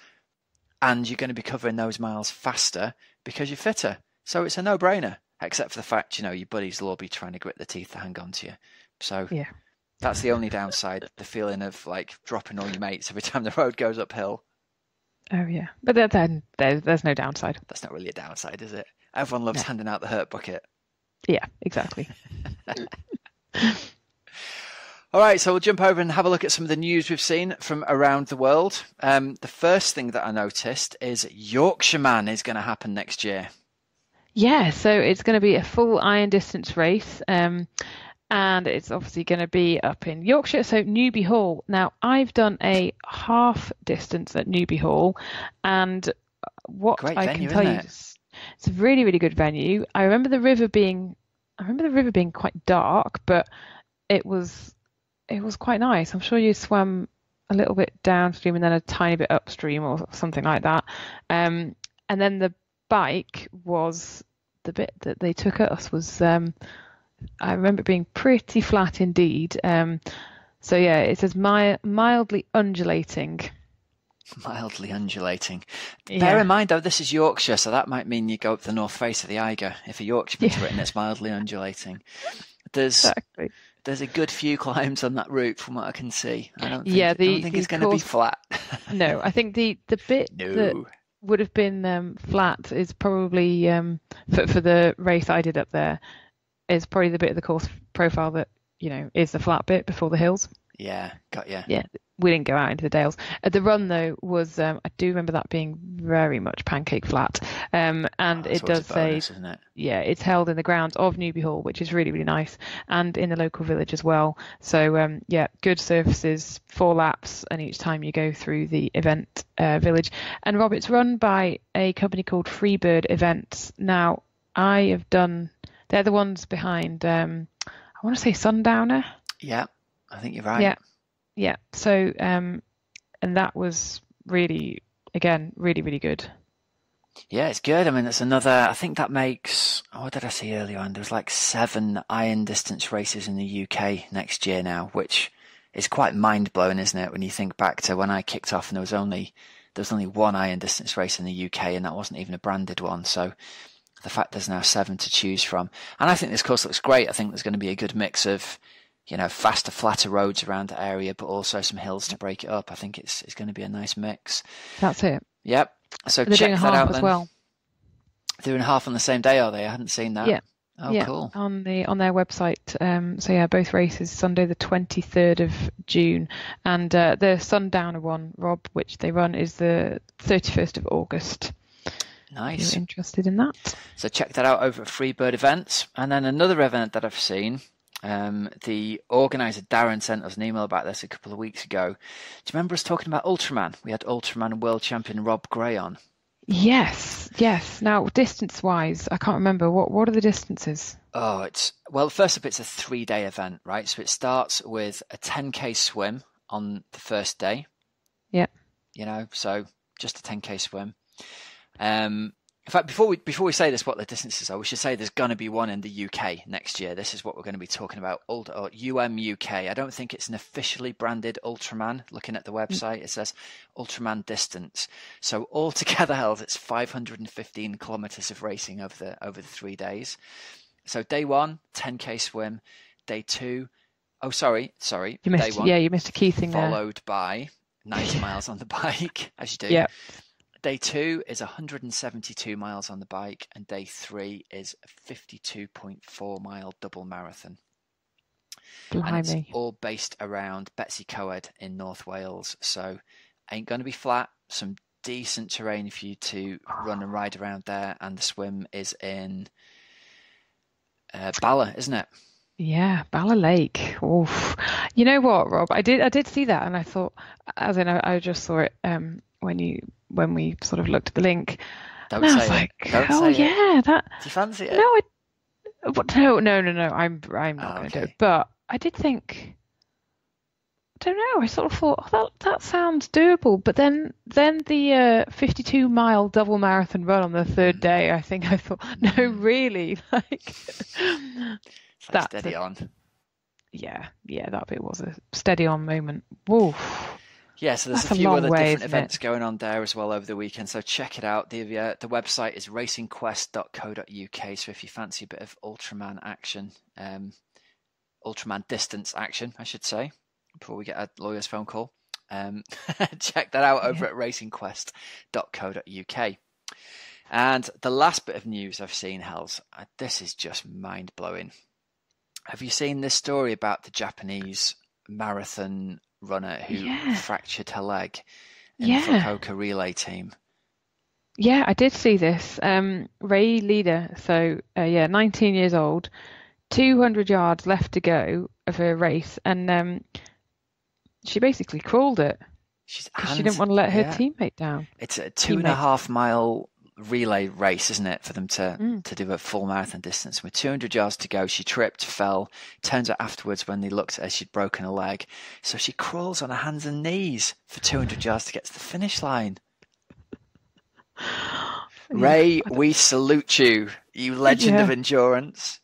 And you're going to be covering those miles faster because you're fitter. So it's a no brainer, except for the fact, you know, your buddies will all be trying to grit their teeth to hang on to you. So yeah. that's the only downside the feeling of like dropping all your mates every time the road goes uphill. Oh, yeah. But then there's, there's no downside. That's not really a downside, is it? Everyone loves no. handing out the hurt bucket. Yeah, exactly. All right, so we'll jump over and have a look at some of the news we've seen from around the world. Um, the first thing that I noticed is Yorkshireman is going to happen next year. Yeah, so it's going to be a full iron distance race. Um, and it's obviously going to be up in Yorkshire, so Newby Hall. Now, I've done a half distance at Newby Hall, and what Great I venue, can tell you, it? it's a really, really good venue. I remember the river being, I remember the river being quite dark, but it was, it was quite nice. I'm sure you swam a little bit downstream and then a tiny bit upstream or something like that. Um, and then the bike was the bit that they took us was. Um, I remember it being pretty flat indeed. Um, so yeah, it says mi- mildly undulating. Mildly undulating. Yeah. Bear in mind though, this is Yorkshire, so that might mean you go up the north face of the Eiger. If a Yorkshireman's Yeah. written, it's mildly undulating. There's Exactly. There's a good few climbs on that route from what I can see. I don't think, Yeah, I the- don't think the it's going to be flat. No, I think the the bit that would have been um, flat is probably um, for for the race I did up there is probably the bit of the course profile that you know is the flat bit before the hills. Yeah, got you. Yeah, we didn't go out into the dales. Uh, the run though was um, I do remember that being very much pancake flat, um, and Oh, it does say bonus, it? yeah, it's held in the grounds of Newby Hall, which is really, really nice, and in the local village as well. So, um, yeah, good surfaces, four laps, and each time you go through the event uh, village. And Rob, it's run by a company called Freebird Events. Now, I have done, they're the ones behind, um, I want to say Sundowner. Yeah, I think you're right. Yeah. Yeah. So, um, and that was really, again, really, really good. Yeah, it's good. I mean, it's another. I think that makes. Oh, what did I see earlier on? There's like seven iron distance races in the UK next year now, which is quite mind blowing, isn't it? When you think back to when I kicked off and there was only there was only one iron distance race in the UK, and that wasn't even a branded one. So the fact there's now seven to choose from, and I think this course looks great. I think there's going to be a good mix of, you know, faster, flatter roads around the area, but also some hills to break it up. I think it's it's going to be a nice mix. That's it. Yep. So They're check that out as then. well. They're doing half on the same day, are they? I hadn't seen that. Yeah. Oh, yeah, cool. on the on their website. Um, so yeah, both races Sunday the 23rd of June, and uh, the Sundowner one, Rob, which they run, is the 31st of August. If Nice. you're interested in that. So check that out over at Freebird Events. And then another event that I've seen, um, the organizer Darren sent us an email about this a couple of weeks ago. Do you remember us talking about Ultraman? We had Ultraman world champion Rob Gray on. Yes, yes. Now, distance-wise, I can't remember what what are the distances. Oh, it's well. First up, it's a three-day event, right? So it starts with a 10k swim on the first day. Yeah. You know, so just a 10k swim. Um, in fact, before we before we say this, what the distances are, we should say there's going to be one in the UK next year. This is what we're going to be talking about. UM UK. I don't think it's an officially branded Ultraman. Looking at the website, it says Ultraman distance. So altogether, held, it's 515 kilometers of racing over the over the three days. So day one, 10k swim. Day two, oh sorry, sorry, You day missed, one yeah, you missed a key thing there. followed by 90 miles on the bike, as you do. Yeah. Day two is 172 miles on the bike, and day three is a 52.4 mile double marathon. And it's all based around Betws-y-Coed in North Wales. So ain't going to be flat. Some decent terrain for you to run and ride around there. And the swim is in uh, Bala, isn't it? Yeah, Bala Lake. Oof. You know what, Rob? I did I did see that, and I thought, as in, I, I just saw it um, when you when we sort of looked at the link. Don't and I was it. like, Don't oh say it. yeah, that. Do you fancy it? No, I, what, no, no, no, no. I'm I'm not Oh, going to do it. But I did think. I don't know. I sort of thought oh, that that sounds doable, but then then the uh, 52 mile double marathon run on the third Mm. day, I think I thought, no, really, like like steady a- on. yeah, yeah, that bit was a steady on moment. Woof. Yeah, so there's That's a a few long other way, different events it? going on there as well over the weekend. So check it out. The uh, the website is racingquest.co.uk. So if you fancy a bit of Ultraman action, um, Ultraman distance action, I should say, before we get a lawyer's phone call, um, check that out over at racingquest.co.uk. And the last bit of news I've seen, Hells, uh, this is just mind blowing. Have you seen this story about the Japanese marathon runner who Yeah. fractured her leg in Yeah. the Fukuoka relay team? Yeah, I did see this. Um, Rei Iida, so uh, yeah, 19 years old, 200 yards left to go of her race, and um, she basically crawled it She's because she didn't want to let her yeah. teammate down. It's a two and a half mile relay race, isn't it, for them to Mm. to do a full marathon distance. With 200 yards to go, she tripped, fell. Turns out afterwards, when they looked at her, she'd broken a leg. So she crawls on her hands and knees for 200 yards to get to the finish line. Rei, we salute you, you legend Yeah. of endurance.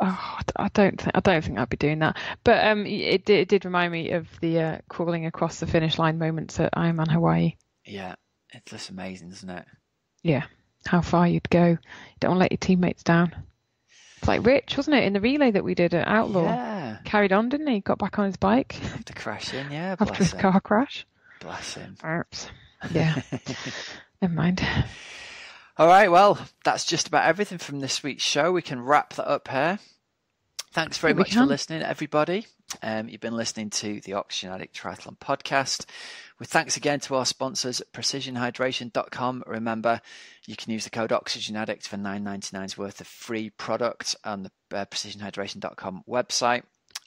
Oh, I don't think I don't think I'd be doing that. But um, it, did- it did remind me of the uh, crawling across the finish line moments at Ironman Hawaii. Yeah, it's just amazing, isn't it? Yeah, how far you'd go. You don't want to let your teammates down. It's like Rich, wasn't it, in the relay that we did at Outlaw? Yeah, Carried on, didn't he? Got back on his bike after crashing, yeah, after bless his him. car crash. Bless him. Oops. Yeah. Never mind. All right, well, that's just about everything from this week's show. We can wrap that up here. Thanks very much for listening, everybody. Um, you've been listening to the Oxygen Addict Triathlon podcast. With thanks again to our sponsors, precisionhydration.com. Remember, you can use the code Oxygen Addict for nine ninety nine's worth of free product on the uh, precisionhydration.com website.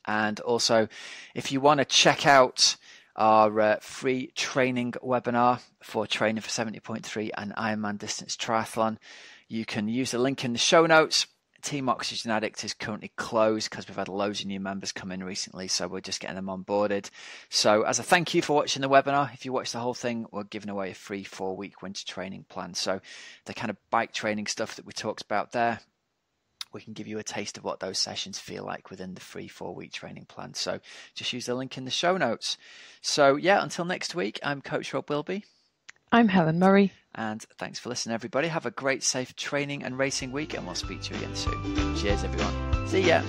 And also, if you want to check out our uh, free training webinar for training for 70.3 and Ironman Distance Triathlon, you can use the link in the show notes. Team Oxygen Addict is currently closed because we've had loads of new members come in recently, so we're just getting them onboarded. So, as a thank you for watching the webinar, if you watch the whole thing, we're giving away a free four week winter training plan. So, the kind of bike training stuff that we talked about there, we can give you a taste of what those sessions feel like within the free four week training plan. So, just use the link in the show notes. So, yeah, until next week, I'm Coach Rob Wilby. I'm Helen Murray. And thanks for listening, everybody. Have a great, safe training and racing week, and we'll speak to you again soon. Cheers, everyone. See ya.